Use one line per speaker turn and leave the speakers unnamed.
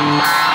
Bye.